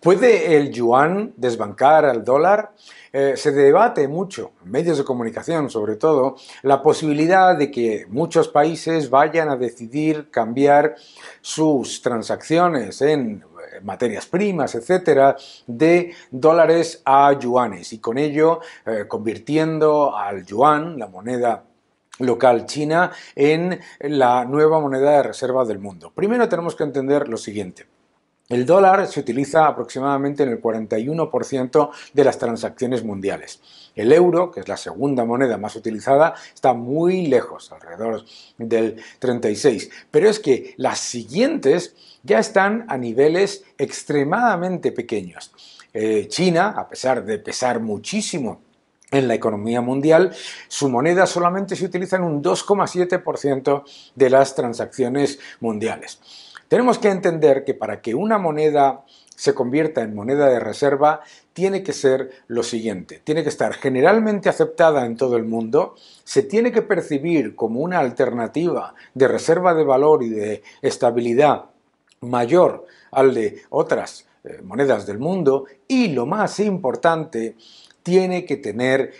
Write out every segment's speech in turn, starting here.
¿Puede el yuan desbancar al dólar? Eh, se debate mucho, en medios de comunicación sobre todo, la posibilidad de que muchos países vayan a decidir cambiar sus transacciones en eh, materias primas, etcétera, de dólares a yuanes y con ello eh, convirtiendo al yuan, la moneda local china, en la nueva moneda de reserva del mundo. Primero tenemos que entender lo siguiente. El dólar se utiliza aproximadamente en el 41% de las transacciones mundiales. El euro, que es la segunda moneda más utilizada, está muy lejos, alrededor del 36%. Pero es que las siguientes ya están a niveles extremadamente pequeños. Eh, China, a pesar de pesar muchísimo en la economía mundial, su moneda solamente se utiliza en un 2,7% de las transacciones mundiales. Tenemos que entender que para que una moneda se convierta en moneda de reserva, tiene que ser lo siguiente, tiene que estar generalmente aceptada en todo el mundo, se tiene que percibir como una alternativa de reserva de valor y de estabilidad mayor al de otras eh, monedas del mundo. Y lo más importante, tiene que tener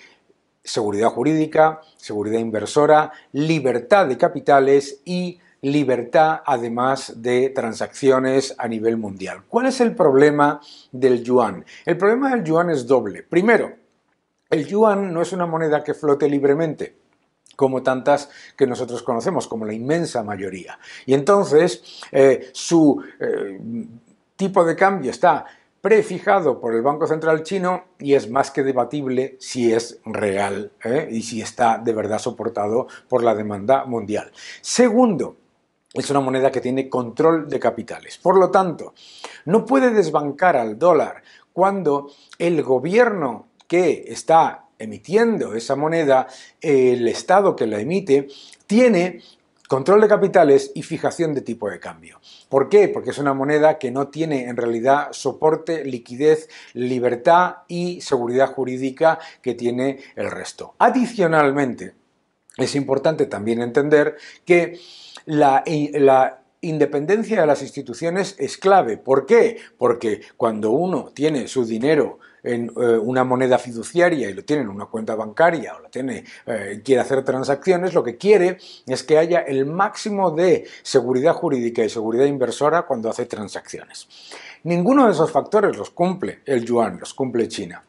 seguridad jurídica, seguridad inversora, libertad de capitales y libertad además de transacciones a nivel mundial. ¿Cuál es el problema del yuan? El problema del yuan es doble. Primero, el yuan no es una moneda que flote libremente como tantas que nosotros conocemos, como la inmensa mayoría. Y entonces eh, su eh, tipo de cambio está prefijado por el Banco Central chino y es más que debatible si es real ¿eh? y si está de verdad soportado por la demanda mundial. Segundo, es una moneda que tiene control de capitales. Por lo tanto, no puede desbancar al dólar cuando el gobierno que está emitiendo esa moneda, el Estado que la emite, tiene control de capitales y fijación de tipo de cambio. ¿Por qué? Porque es una moneda que no tiene en realidad soporte, liquidez, libertad y seguridad jurídica que tiene el resto. Adicionalmente, es importante también entender que la, independencia de las instituciones es clave. ¿Por qué? Porque cuando uno tiene su dinero en eh, una moneda fiduciaria y lo tiene en una cuenta bancaria o lo tiene, eh, quiere hacer transacciones, lo que quiere es que haya el máximo de seguridad jurídica y seguridad inversora cuando hace transacciones. Ninguno de esos factores los cumple el yuan, los cumple China.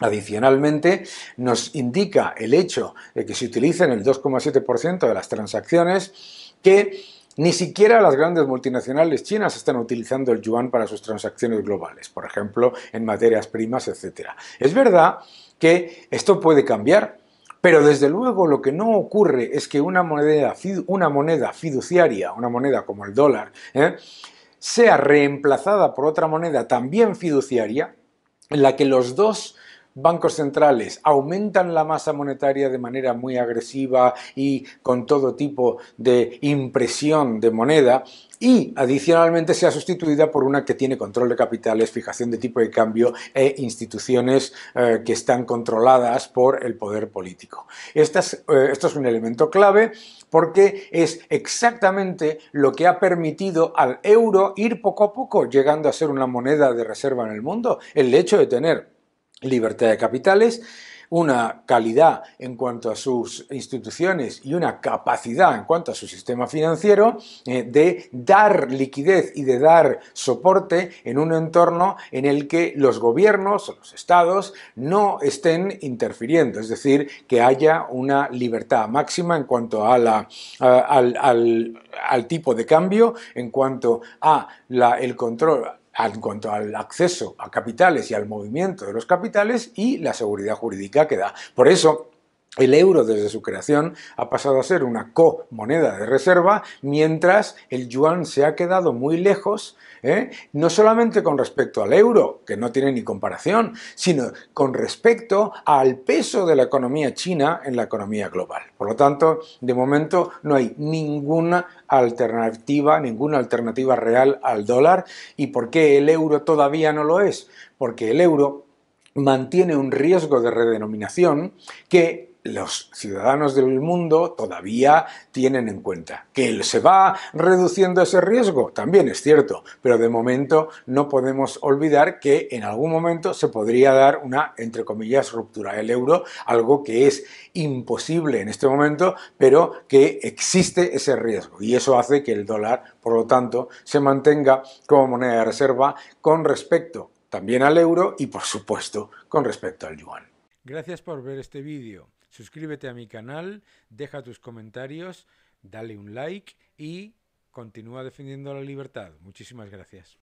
Adicionalmente, nos indica el hecho de que se utilicen el 2,7% de las transacciones que ni siquiera las grandes multinacionales chinas están utilizando el yuan para sus transacciones globales, por ejemplo, en materias primas, etc. Es verdad que esto puede cambiar, pero desde luego lo que no ocurre es que una moneda, una moneda fiduciaria, una moneda como el dólar, ¿eh? sea reemplazada por otra moneda también fiduciaria, en la que los dos bancos centrales aumentan la masa monetaria de manera muy agresiva y con todo tipo de impresión de moneda y adicionalmente sea sustituida por una que tiene control de capitales, fijación de tipo de cambio e instituciones eh, que están controladas por el poder político. Eh, esto es un elemento clave porque es exactamente lo que ha permitido al euro ir poco a poco llegando a ser una moneda de reserva en el mundo. El hecho de tener libertad de capitales, una calidad en cuanto a sus instituciones y una capacidad en cuanto a su sistema financiero eh, de dar liquidez y de dar soporte en un entorno en el que los gobiernos o los estados no estén interfiriendo, es decir, que haya una libertad máxima en cuanto a la, al, tipo de cambio, en cuanto a la, el control en cuanto al acceso a capitales y al movimiento de los capitales y la seguridad jurídica que da. Por eso, el euro desde su creación ha pasado a ser una co-moneda de reserva, mientras el yuan se ha quedado muy lejos, ¿eh? no solamente con respecto al euro, que no tiene ni comparación, sino con respecto al peso de la economía china en la economía global. Por lo tanto, de momento no hay ninguna alternativa, ninguna alternativa real al dólar. ¿Y por qué el euro todavía no lo es? Porque el euro mantiene un riesgo de redenominación que los ciudadanos del mundo todavía tienen en cuenta. ¿Que se va reduciendo ese riesgo? También es cierto, pero de momento no podemos olvidar que en algún momento se podría dar una, entre comillas, ruptura del euro, algo que es imposible en este momento, pero que existe ese riesgo y eso hace que el dólar, por lo tanto, se mantenga como moneda de reserva con respecto también al euro y, por supuesto, con respecto al yuan. Gracias por ver este vídeo. Suscríbete a mi canal, deja tus comentarios, dale un like y continúa defendiendo la libertad. Muchísimas gracias.